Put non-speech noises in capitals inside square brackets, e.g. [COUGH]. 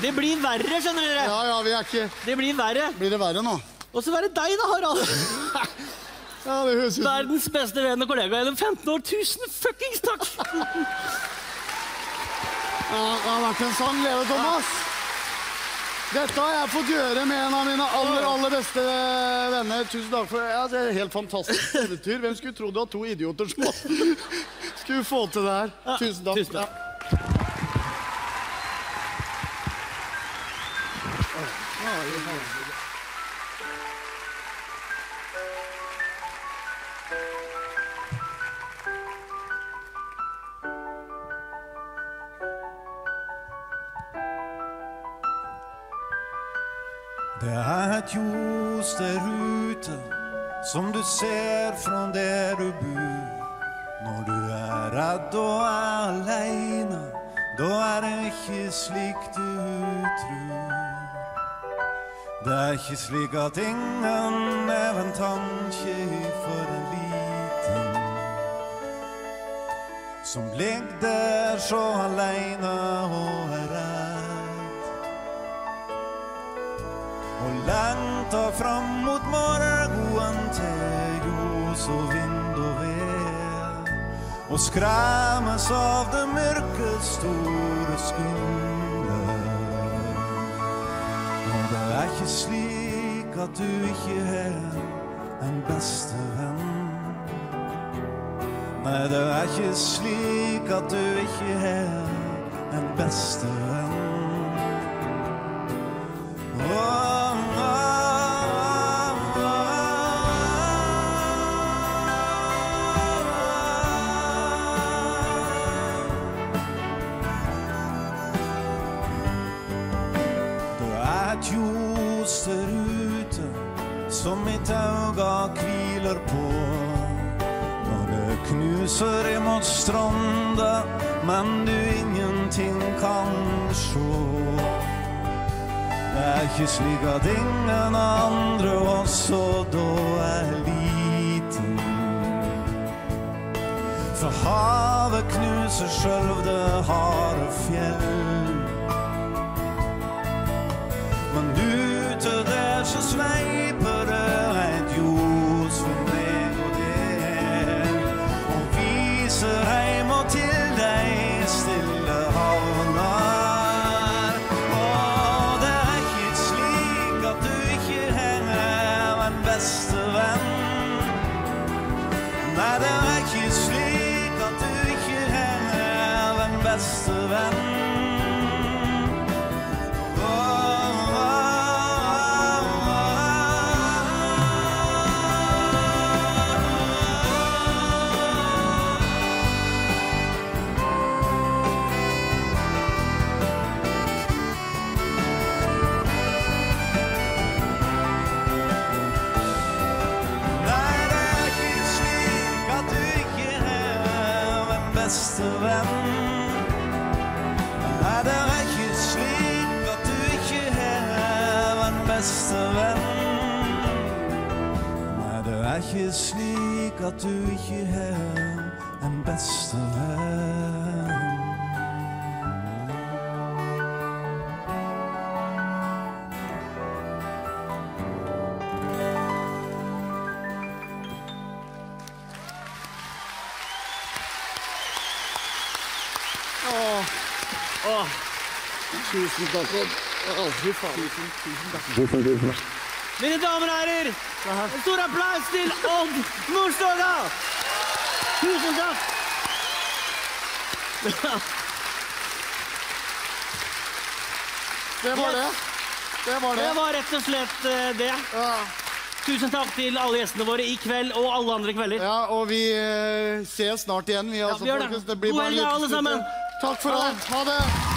Det blir verre, skjønner dere. Ja, ja, vi er ikke Det blir verre. Blir det verre nå? Og så være deg, da, Harald. [LAUGHS] Ja, det høres ut Verdens beste venn og kollega gjennom 15 år. Tusen fuckings takk! Ja, det har vært en sann glede, Thomas. Dette har jeg fått gjøre med en av mine aller aller beste venner. Tusen takk for det. Ja, det er helt fantastisk eventyr. Hvem skulle trodd at to idioter som [LAUGHS] skulle få til det her? Tusen takk. tusen takk. Det er et ljos der ute som du ser fra der du bor. Når du er redd og aleine, da er det ikke slik du tror. Det er ikke slik at ingen er en tanke for en liten som ligger der så aleine og er redd. Og lengter fram mot morgenen til ljos og vind og ved. Og skremmes av det mørke, store skumle. Og det er ikke slik at du ikke har en beste venn. Nei, det er ikke slik at du ikke har en beste venn. Et ljos ute som mitt auga hviler på. Når det knuser imot stranda, men du ingenting kan sjå. Det er ikke slik at ingen andre også da er liten. For havet knuser sjølv det harde fjell. Nei, det er ikke slik at du ikke har en beste venn. Beste venn. Nei, det er ikke slik at du ikke har en beste venn. Nei, det er ikke slik at du ikke har en beste venn. Tusen takk. Fy faen. Mine damer og herrer, en stor applaus til Odd Nordstoga! Tusen takk! Det var det. Det var Det det. var rett og slett eh, det. Ja. Tusen takk til alle gjestene våre i kveld og alle andre kvelder. Ja, og vi eh, ses snart igjen. Vi, altså, vi gjør det. det blir God helg, alle sammen. Takk for alt. Ha det.